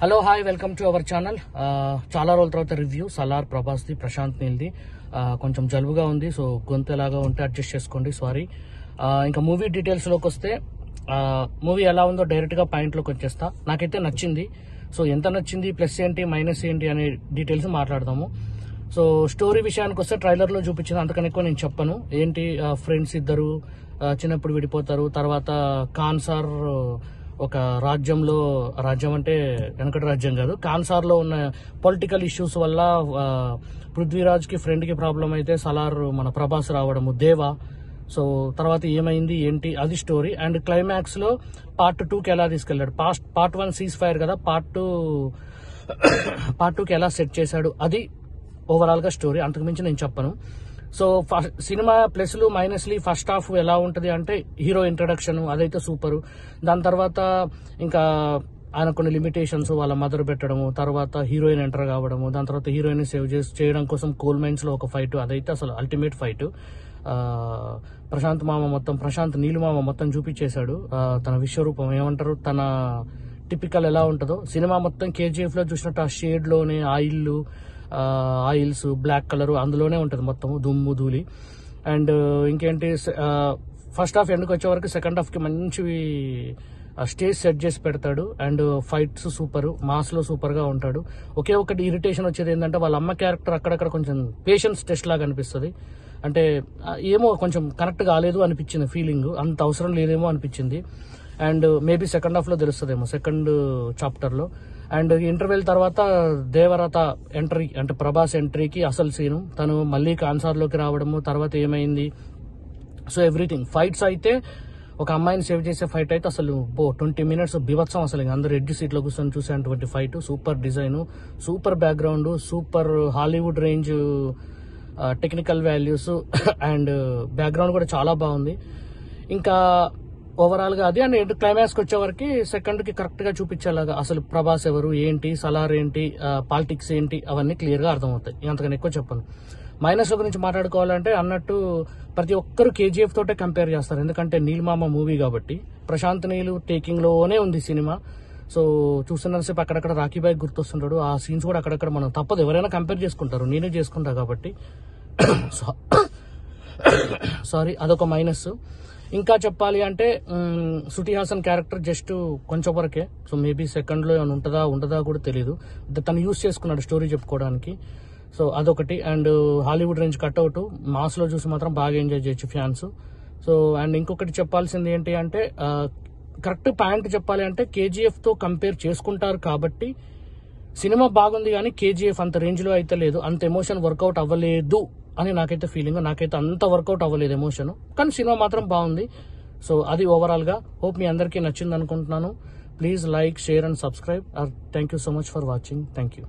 Hello hi welcome to our channel చాలా రోజుల తర్వాత రివ్యూ సలార్ ప్రభాస్ది ప్రశాంత్ నీల్ది కొంచెం జలుబుగా ఉంది సో గొంతు ఎలాగా ఉంటే అడ్జస్ట్ చేసుకోండి సారీ uh, ఇంకా మూవీ డీటెయిల్స్లోకి వస్తే uh, మూవీ ఎలా ఉందో డైరెక్ట్గా పాయింట్లోకి వచ్చేస్తా. నాకైతే నచ్చింది. సో ఎంత నచ్చింది ప్లస్ ఏంటి మైనస్ ఏంటి అనే డీటెయిల్స్ మాట్లాడదాము. సో స్టోరీ విషయానికి వస్తే ట్రైలర్లో చూపించింది అందుకని ఎక్కువ నేను చెప్పను. ఏంటి uh, ఫ్రెండ్స్ ఇద్దరు చిన్నప్పుడు విడిపోతారు తర్వాత కాన్సార్ ఒక రాజ్యంలో రాజ్యం అంటే వెనకటి రాజ్యం కాదు కాన్సార్లో ఉన్న పొలిటికల్ ఇష్యూస్ వల్ల పృథ్వీరాజ్కి ఫ్రెండ్కి ప్రాబ్లం అయితే సలార్ మన ప్రభాస్ రావడము దేవా. సో తర్వాత ఏమైంది ఏంటి అది స్టోరీ. అండ్ క్లైమాక్స్లో పార్ట్ టూకి ఎలా తీసుకెళ్ళాడు past part one ceasefire కదా పార్ట్ టూ పార్ట్ టూకి ఎలా సెట్ చేశాడు? అది ఓవరాల్గా స్టోరీ. అంతకుమించి నేను చెప్పను. సో ఫస్ట్ సినిమా ప్లస్లు మైనస్లు ఫస్ట్ హాఫ్ ఎలా ఉంటుంది అంటే హీరో ఇంట్రడక్షన్ అదైతే సూపర్. దాని తర్వాత ఇంకా ఆయన కొన్ని లిమిటేషన్స్ వాళ్ళ మదర్ పెట్టడము తర్వాత హీరోయిన్ ఎంటర్ కావడము దాని తర్వాత హీరోయిన్ సేవ్ చేసి చేయడం కోసం కోల్ మైన్స్లో ఒక ఫైట్ అదైతే అసలు అల్టిమేట్ ఫైట్. ప్రశాంత్ మామ మొత్తం ప్రశాంత్ నీలు మామ మొత్తం చూపించేశాడు తన విశ్వరూపం ఏమంటారు? తన టిపికల్ ఎలా ఉంటుందో. సినిమా మొత్తం కేజీఎఫ్లో చూసినట్టు ఆ షేడ్లోనే ఆయిల్ ఆయిల్స్ బ్లాక్ కలర్ అందులోనే ఉంటుంది మొత్తం దుమ్ము ధూళి. అండ్ ఇంకేంటి ఫస్ట్ హాఫ్ ఎండ్కి వచ్చే వరకు సెకండ్ హాఫ్కి మంచివి మంచి స్టేజ్ సెట్ చేసి పెడతాడు. అండ్ ఫైట్స్ సూపర్ మాస్లో సూపర్గా ఉంటాడు. ఒకే ఒకటి ఇరిటేషన్ వచ్చేది ఏంటంటే వాళ్ళ అమ్మ క్యారెక్టర్ అక్కడక్కడ కొంచెం పేషెన్స్ టెస్ట్ లాగా అనిపిస్తుంది. అంటే ఏమో కొంచెం కనెక్ట్ కాలేదు అనిపించింది ఫీలింగ్ అంత అవసరం లేదేమో అనిపించింది. అండ్ మేబీ సెకండ్ హాఫ్లో తెలుస్తుందేమో సెకండ్ చాప్టర్లో. అండ్ ఇంటర్వెల్ తర్వాత దేవరత ఎంట్రీ అంటే ప్రభాస్ ఎంట్రీకి అసలు సీను. తను మళ్ళీ కాన్సార్లోకి రావడము తర్వాత ఏమైంది? So everything. ఫైట్స్ అయితే ఒక అమ్మాయిని సేవ్ చేసే ఫైట్ అయితే అసలు బో ట్వంటీ మినిట్స్ బిభత్సం అసలు ఇంక. అందరు రెడ్ సీట్లో కూర్చొని చూసేటువంటి fight. Super design super background super Hollywood range technical values and background కూడా చాలా బాగుంది. ఇంకా ఓవరాల్గా అది. అండ్ క్లైమాక్స్కి వచ్చేవరకు సెకండ్కి కరెక్ట్గా చూపించేలాగా అసలు ప్రభాస్ ఎవరు ఏంటి సలార్ ఏంటి పాలిటిక్స్ ఏంటి అవన్నీ క్లియర్గా అర్థమవుతాయి. అంతకని ఎక్కువ చెప్పను. మైనస్ గురించి మాట్లాడుకోవాలంటే అన్నట్టు ప్రతి ఒక్కరు కేజీఎఫ్ తోటే కంపేర్ చేస్తారు. ఎందుకంటే నీల్మామ మూవీ కాబట్టి. ప్రశాంత్ నీలు టేకింగ్లోనే ఉంది సినిమా. సో చూస్తున్నంతసేపు అక్కడక్కడ రాఖీ బాయ్ గుర్తొస్తుంటాడు. ఆ సీన్స్ కూడా అక్కడక్కడ మనం తప్పదు. ఎవరైనా కంపేర్ చేసుకుంటారు. నేనే చేసుకుంటా కాబట్టి. సో సారీ అదొక మైనస్ ఇంకా చెప్పాలి అంటే మ్, శృతి హాసన్ క్యారెక్టర్ జస్ట్ కొంచెం వరకే. సో మేబీ సెకండ్లో ఏమైనా ఉంటుందా ఉండదా కూడా తెలియదు తను యూస్ చేసుకున్నాడు స్టోరీ చెప్పుకోవడానికి. సో అదొకటి. అండ్ హాలీవుడ్ రేంజ్ కట్అవుట్ మాస్లో చూసి మాత్రం బాగా ఎంజాయ్ చేయొచ్చు ఫ్యాన్స్ సో అండ్ ఇంకొకటి చెప్పాల్సింది ఏంటి అంటే కరెక్ట్ ప్యాంట్ చెప్పాలి అంటే కేజీఎఫ్తో కంపేర్ చేసుకుంటారు కాబట్టి సినిమా బాగుంది కానీ కేజీఎఫ్ అంత రేంజ్లో అయితే లేదు. అంత ఎమోషన్ వర్కౌట్ అవ్వలేదు. అని నాకైతే ఫీలింగ్ నాకైతే అంత వర్కౌట్ అవ్వలేదు ఎమోషన్ కానీ సినిమా మాత్రం బాగుంది. సో అది ఓవరాల్గా హోప్ మీ అందరికీ నచ్చింది అనుకుంటున్నాను please like share and subscribe thank you so much for watching thank you